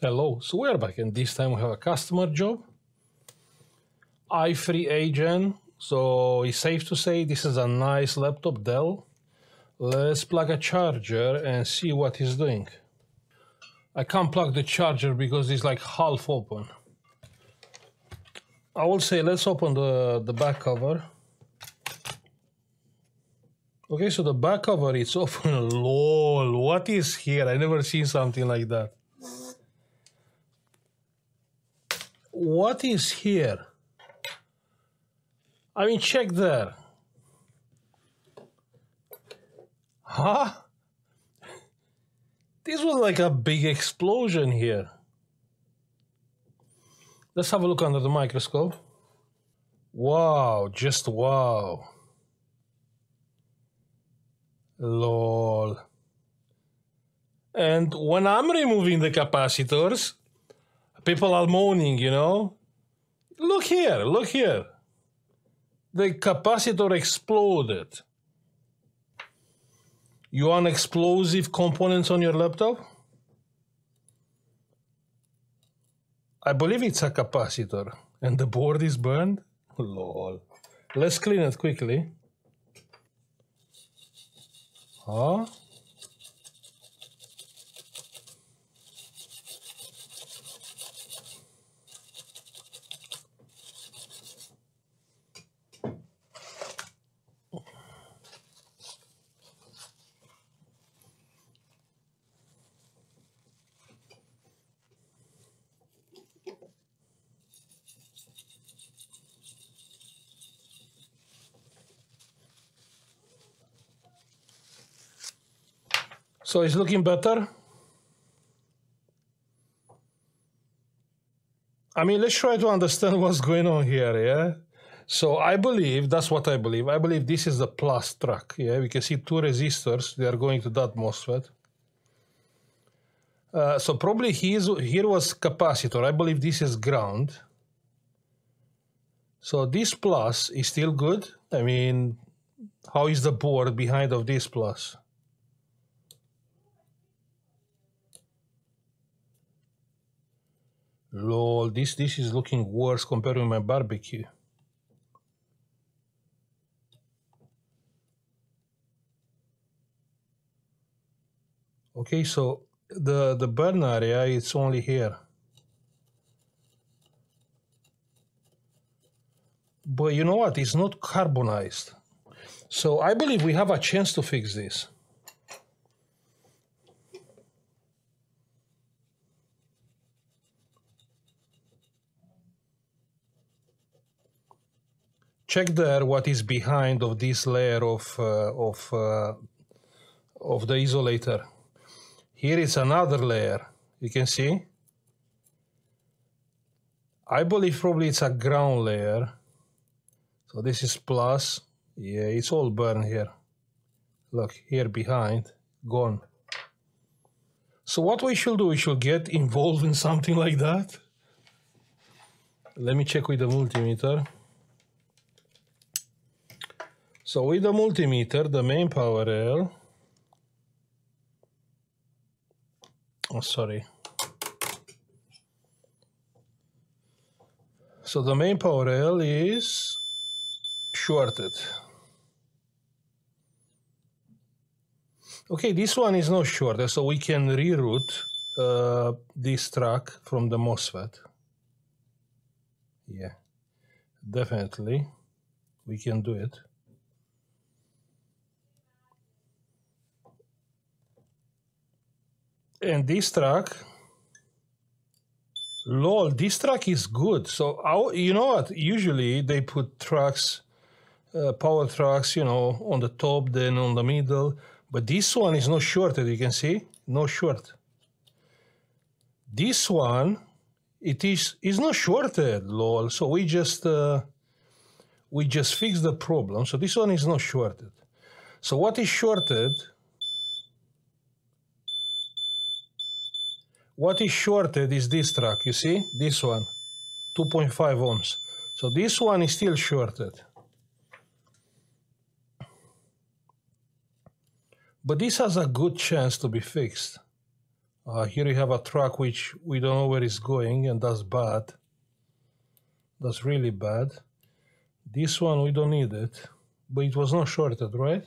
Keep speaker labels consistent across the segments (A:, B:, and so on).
A: Hello, so we are back and this time we have a customer job. i3 agent, so it's safe to say this is a nice laptop Dell. Let's plug a charger and see what it's doing. I can't plug the charger because it's like half open. I will say let's open the, the back cover. Okay, so the back cover is open. Lol, what is here? I never seen something like that. What is here? I mean, check there. Huh? This was like a big explosion here. Let's have a look under the microscope. Wow, just wow. Lol. And when I'm removing the capacitors, people are moaning, you know. Look here, look here. The capacitor exploded. You want explosive components on your laptop? I believe it's a capacitor. And the board is burned? Lol. Let's clean it quickly. Huh? So it's looking better. I mean, let's try to understand what's going on here, yeah? So I believe, that's what I believe. I believe this is the plus track, yeah? We can see two resistors, they are going to that MOSFET. Uh, so probably he's, here was capacitor. I believe this is ground. So this plus is still good. I mean, how is the board behind of this plus? Lol, this, this is looking worse compared with my barbecue. Okay, so the, the burn area, it's only here. But you know what? It's not carbonized. So I believe we have a chance to fix this. Check there what is behind of this layer of uh, of uh, of the isolator. Here is another layer. You can see. I believe probably it's a ground layer. So this is plus. Yeah, it's all burned here. Look, here behind, gone. So what we should do, we should get involved in something like that. Let me check with the multimeter. So with the multimeter, the main power rail, oh sorry. So the main power rail is shorted. Okay, this one is not shorted, so we can reroute uh, this track from the MOSFET. Yeah, definitely, we can do it. And this track lol this track is good. So our, you know what? Usually they put tracks uh, power tracks you know on the top then on the middle. But this one is not shorted you can see? No short. This one it is is not shorted lol. So we just uh, we just fix the problem. So this one is not shorted. So what is shorted What is shorted is this track, you see? This one, 2.5 ohms. So this one is still shorted. But this has a good chance to be fixed. Uh, here you have a track which we don't know where it's going and that's bad. That's really bad. This one we don't need it, but it was not shorted, right?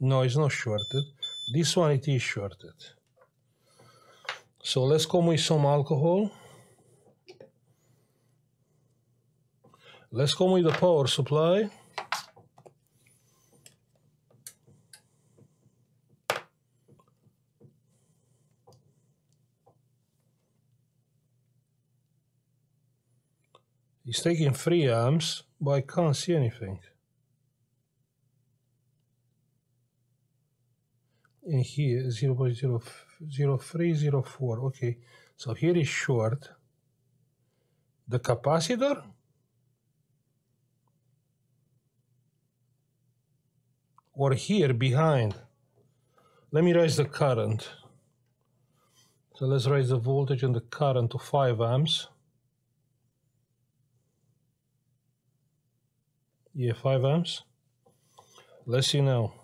A: No, it's not shorted. This one it is shorted. So let's come with some alcohol. Let's come with the power supply. He's taking 3 amps, but I can't see anything. In here, 0 0.0304, okay. So here is short. The capacitor? Or here behind. Let me raise the current. So let's raise the voltage and the current to 5 amps. Yeah, 5 amps. Let's see now.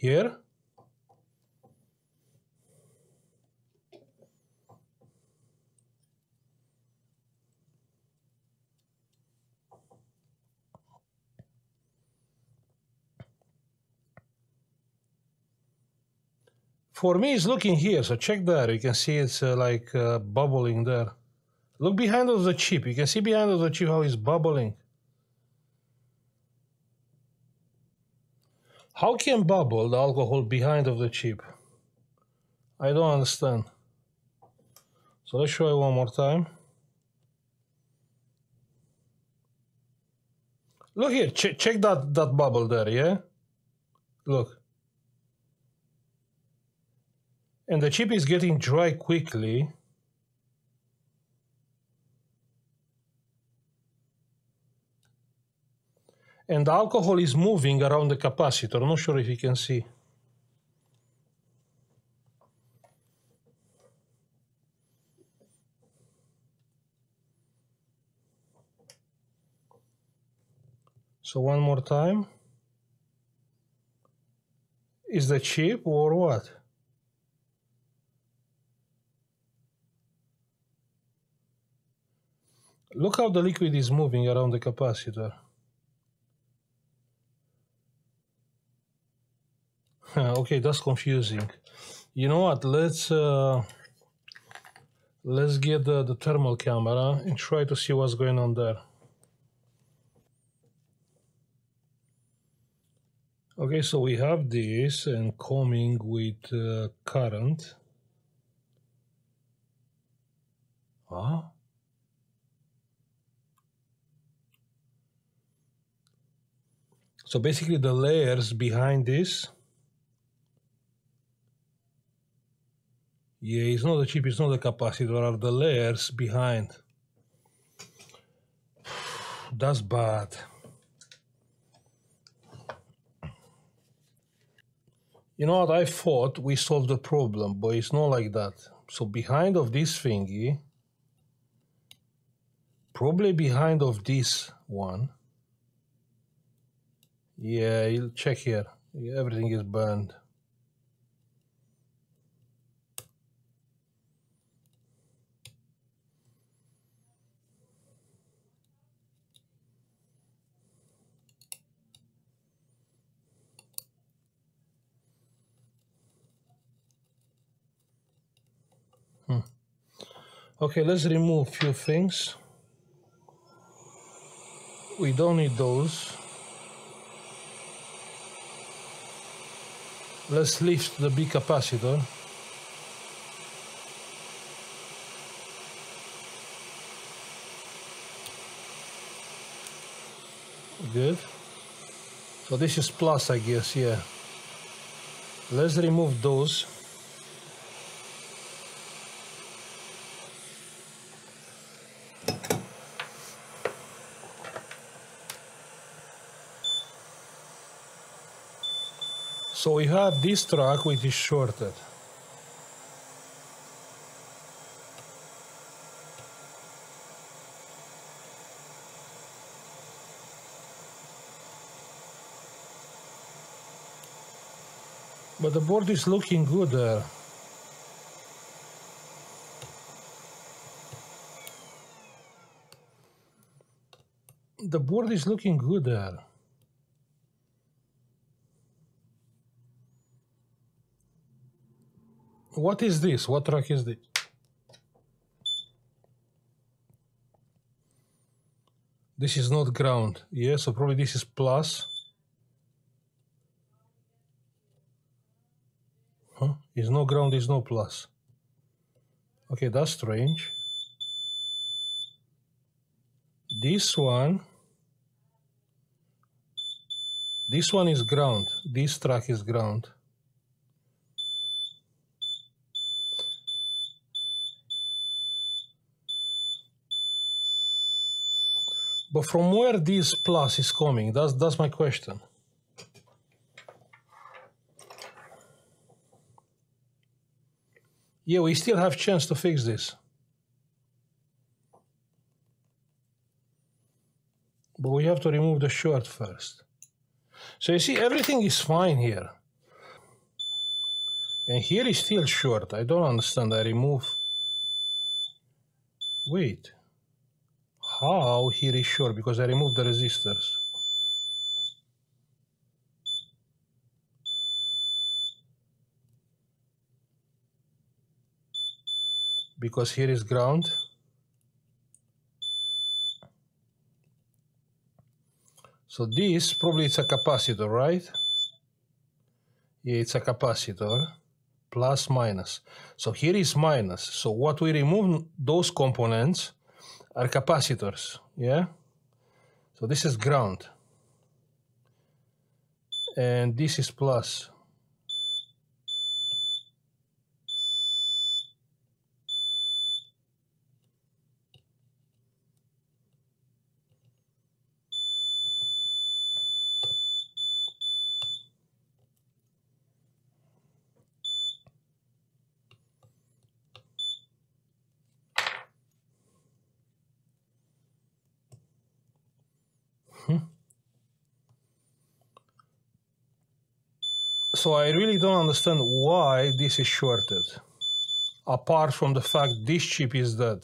A: Here. For me, it's looking here, so check there. You can see it's uh, like uh, bubbling there. Look behind of the chip. You can see behind of the chip how it's bubbling. How can bubble the alcohol behind of the chip? I don't understand. So let's show you one more time. Look here, ch check that, that bubble there, yeah? Look. and the chip is getting dry quickly and the alcohol is moving around the capacitor. I'm not sure if you can see. So one more time. Is the chip or what? Look how the liquid is moving around the capacitor. Okay, that's confusing. You know what? Let's uh, let's get the, the thermal camera and try to see what's going on there. Okay, so we have this and coming with uh, current. Ah. So basically the layers behind this, yeah, it's not the chip, it's not the capacitor, are the layers behind. That's bad. You know what, I thought we solved the problem, but it's not like that. So behind of this thingy, probably behind of this one, yeah, you'll check here. Everything is burned. Hmm. Okay, let's remove few things. We don't need those. Let's lift the big capacitor. Good. So this is plus, I guess, yeah. Let's remove those. we have this track which is shorted. But the board is looking good there. The board is looking good there. What is this? What track is this? This is not ground. Yeah, so probably this is plus. Huh? Is no ground, is no plus. Okay, that's strange. This one, this one is ground. This track is ground. But from where this plus is coming? That's that's my question. Yeah, we still have chance to fix this. But we have to remove the short first. So you see, everything is fine here. And here is still short. I don't understand. I remove... Wait. How here is short? Because I removed the resistors. because here is ground so this probably it's a capacitor right yeah it's a capacitor plus minus so here is minus so what we remove those components are capacitors yeah? So this is ground. And this is plus So I really don't understand why this is shorted. Apart from the fact this chip is dead.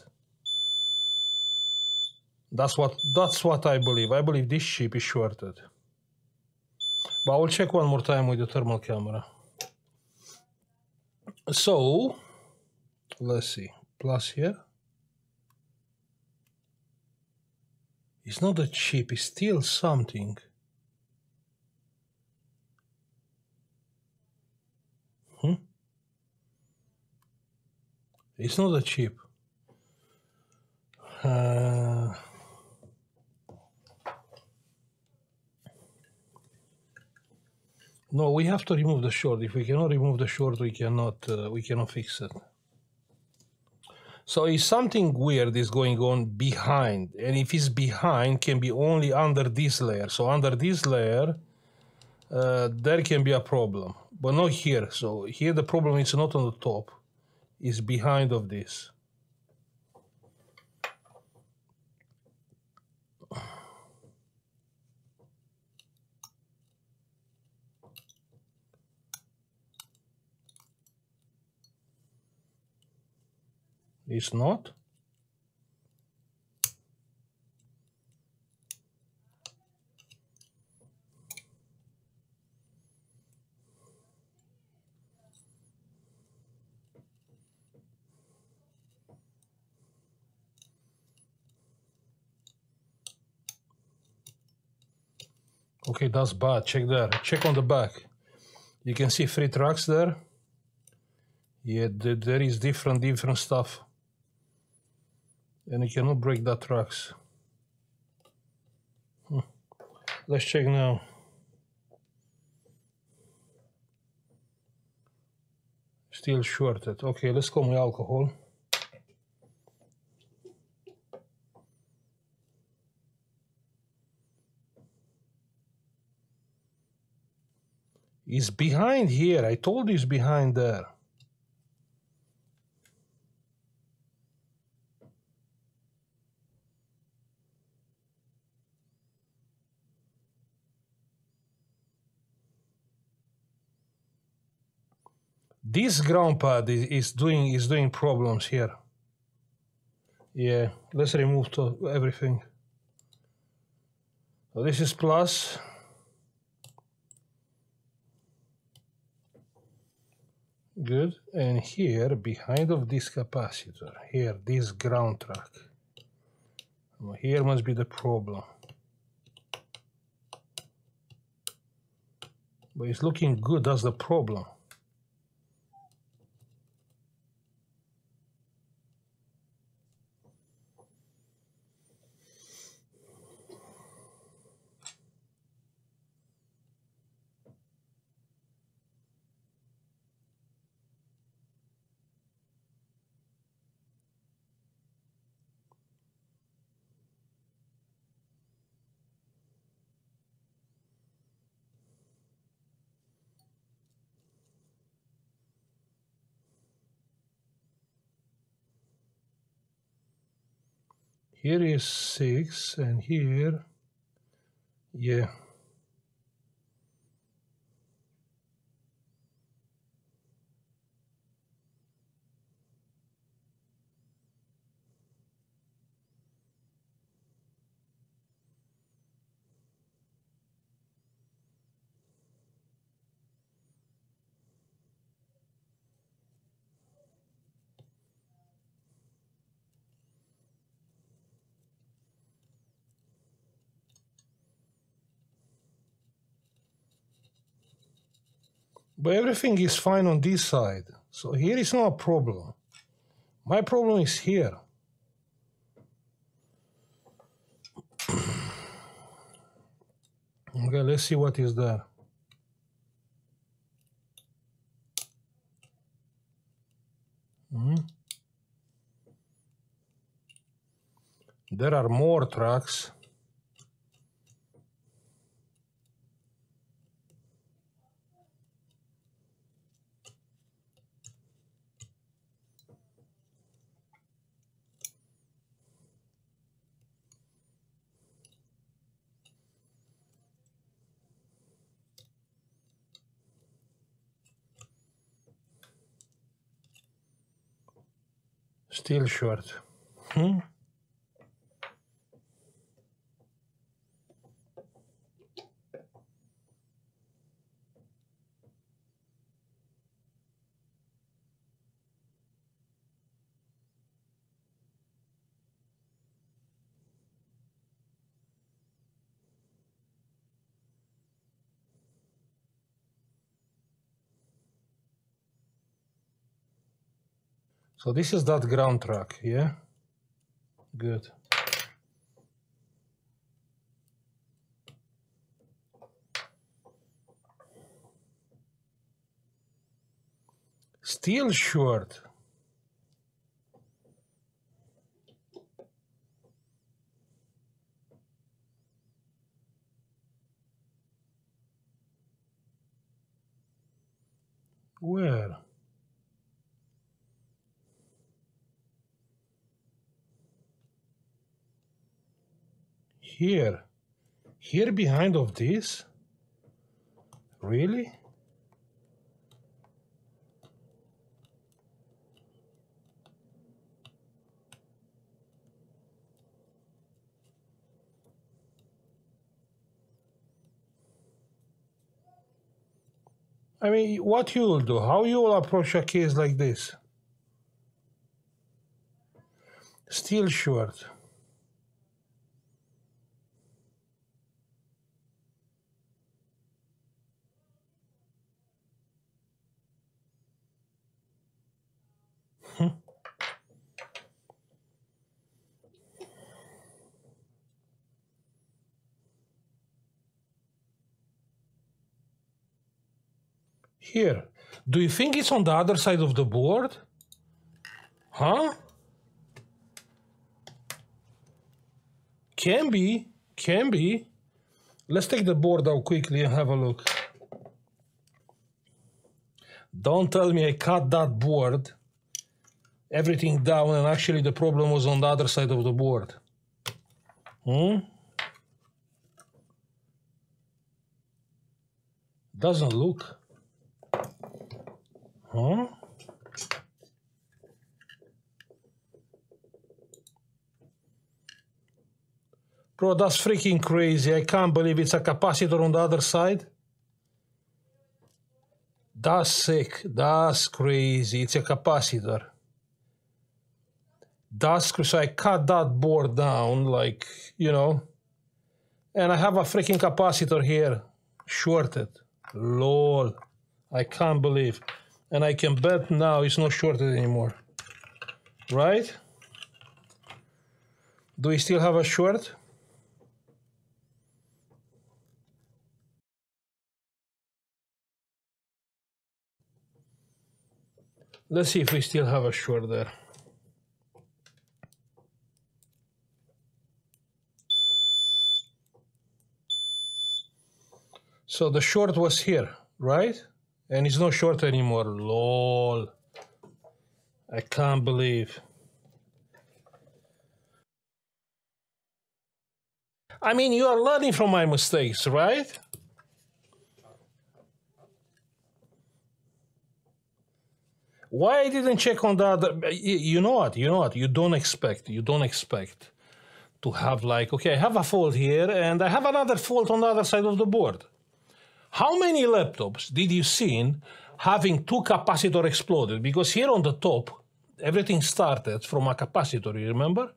A: That's what that's what I believe. I believe this chip is shorted. But I will check one more time with the thermal camera. So let's see. Plus here. It's not a chip, it's still something. Hmm? It's not a chip. Uh, no, we have to remove the short. If we cannot remove the short, we cannot uh, we cannot fix it. So if something weird is going on behind, and if it's behind, can be only under this layer. So under this layer, uh, there can be a problem, but not here. So here the problem is not on the top, it's behind of this. It's not. Okay, that's bad. Check there. Check on the back. You can see three tracks there. Yeah, there is different different stuff. And you cannot break that tracks. Hmm. Let's check now. Still shorted. Okay, let's call my alcohol. It's behind here. I told you it's behind there. This ground pad is, is doing is doing problems here. Yeah, let's remove to everything. So this is plus. Good. And here, behind of this capacitor, here, this ground track. Here must be the problem. But it's looking good, that's the problem. Here is 6 and here yeah But everything is fine on this side. So here is no problem. My problem is here. okay, let's see what is there. Mm -hmm. There are more tracks. Still short. Hmm? So this is that ground track, yeah? Good. Still short. Where? Here here behind of this really I mean, what you will do? How you will approach a case like this? Still short. Here. Do you think it's on the other side of the board? Huh? Can be. Can be. Let's take the board out quickly and have a look. Don't tell me I cut that board, everything down, and actually the problem was on the other side of the board. Hmm? Doesn't look. Huh? Bro, that's freaking crazy. I can't believe it's a capacitor on the other side. That's sick. That's crazy. It's a capacitor. Crazy. So I cut that board down, like, you know, and I have a freaking capacitor here, shorted. Lol. I can't believe. And I can bet now it's not shorted anymore. Right? Do we still have a short? Let's see if we still have a short there. So the short was here, right? And it's not short anymore. Lol. I can't believe. I mean, you are learning from my mistakes, right? Why I didn't check on that? You know what? You know what? You don't expect. You don't expect to have like, okay, I have a fault here and I have another fault on the other side of the board. How many laptops did you see having two capacitor exploded? Because here on the top, everything started from a capacitor, you remember?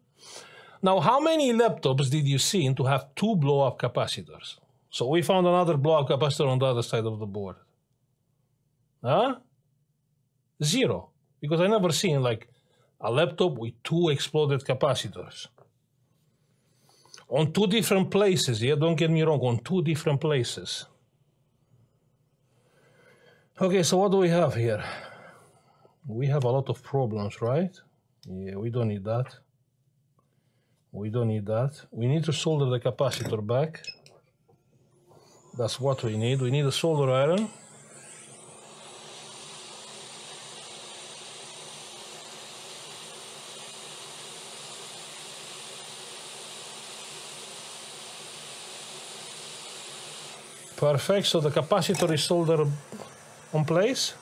A: Now, how many laptops did you see to have two blow-up capacitors? So we found another blow-up capacitor on the other side of the board. Huh? Zero. Because I never seen like a laptop with two exploded capacitors. On two different places, yeah, don't get me wrong, on two different places. Okay, so what do we have here? We have a lot of problems, right? Yeah, we don't need that. We don't need that. We need to solder the capacitor back. That's what we need. We need a solder iron. Perfect, so the capacitor is soldered on place.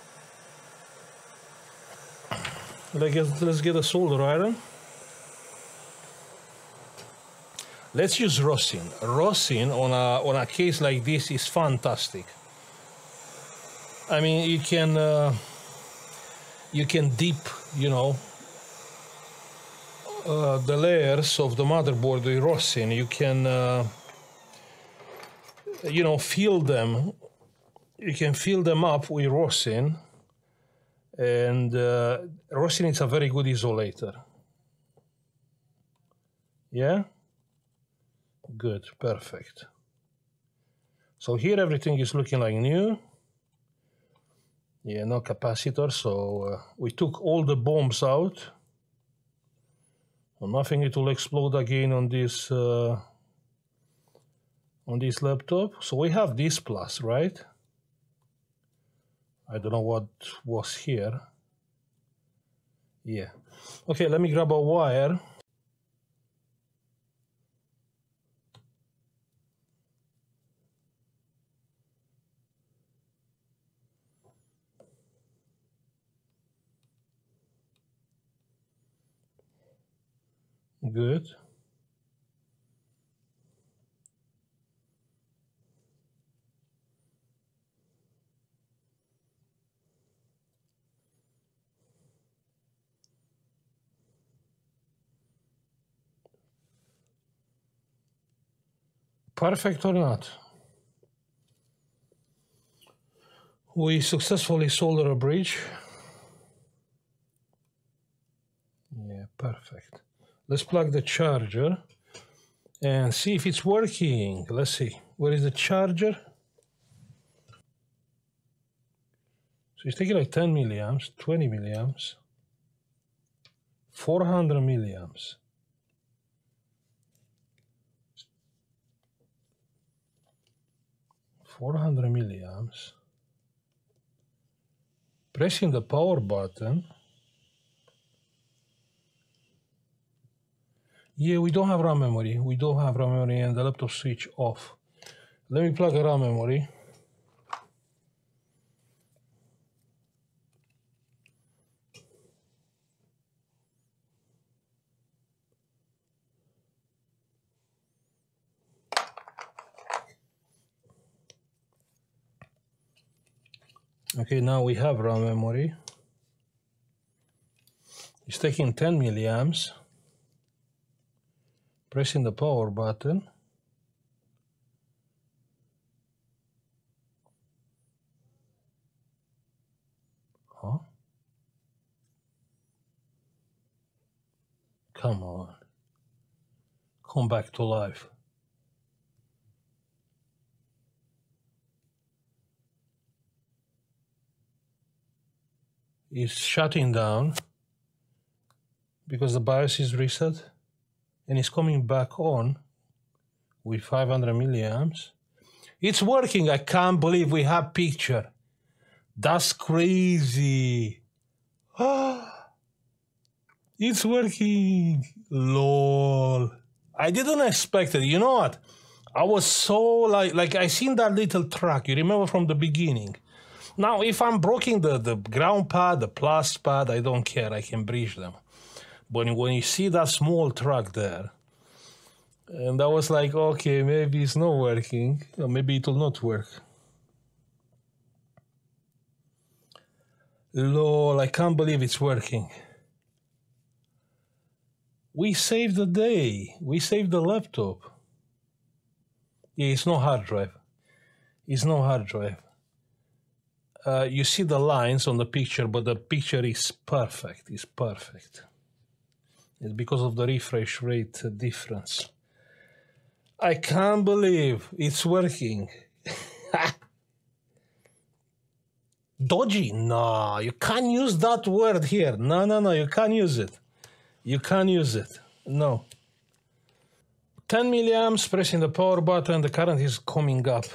A: Let's get, let's get a solder iron. Let's use rosin. Rosin on a, on a case like this is fantastic. I mean, you can, uh, you can dip, you know, uh, the layers of the motherboard with rosin. You can, uh, you know, fill them. You can fill them up with rosin, and uh, rosin is a very good isolator. Yeah? Good, perfect. So here everything is looking like new. Yeah, no capacitor, so uh, we took all the bombs out. Well, nothing it will explode again on this uh, on this laptop. So we have this plus, right? I don't know what was here. Yeah. Okay, let me grab a wire. Good. Perfect or not. We successfully soldered a bridge. Yeah, perfect. Let's plug the charger and see if it's working. Let's see. Where is the charger? So it's taking like 10 milliamps, 20 milliamps, 400 milliamps. 400 milliamps. Pressing the power button. Yeah, we don't have RAM memory. We don't have RAM memory and the laptop switch off. Let me plug a RAM memory. Okay, now we have RAM memory. It's taking 10 milliamps. Pressing the power button. Huh? Come on. Come back to life. Is shutting down because the BIOS is reset and it's coming back on with 500 milliamps. It's working. I can't believe we have picture. That's crazy. it's working. Lol. I didn't expect it. You know what? I was so like like I seen that little track. You remember from the beginning. Now, if I'm breaking the, the ground pad, the plus pad, I don't care. I can bridge them. But when you see that small truck there, and I was like, okay, maybe it's not working, or maybe it will not work. Lol, I can't believe it's working. We saved the day. We saved the laptop. Yeah, it's no hard drive. It's no hard drive. Uh, you see the lines on the picture, but the picture is perfect. It's perfect. It's because of the refresh rate difference. I can't believe it's working. Dodgy? No, you can't use that word here. No, no, no, you can't use it. You can't use it. No. 10 milliamps, pressing the power button, the current is coming up.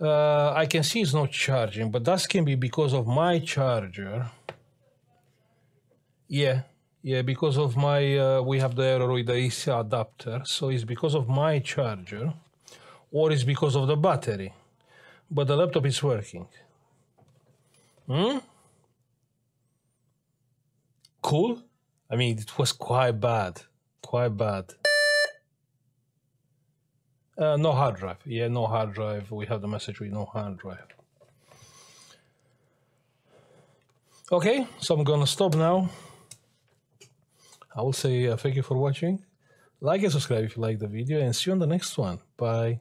A: Uh, I can see it's not charging, but that can be because of my charger. Yeah, yeah, because of my, uh, we have the error with the AC adapter, so it's because of my charger, or it's because of the battery. But the laptop is working. Hmm? Cool? I mean, it was quite bad, quite bad. Uh, no hard drive. Yeah, no hard drive. We have the message with no hard drive. Okay, so I'm gonna stop now. I will say uh, thank you for watching. Like and subscribe if you like the video and see you on the next one. Bye.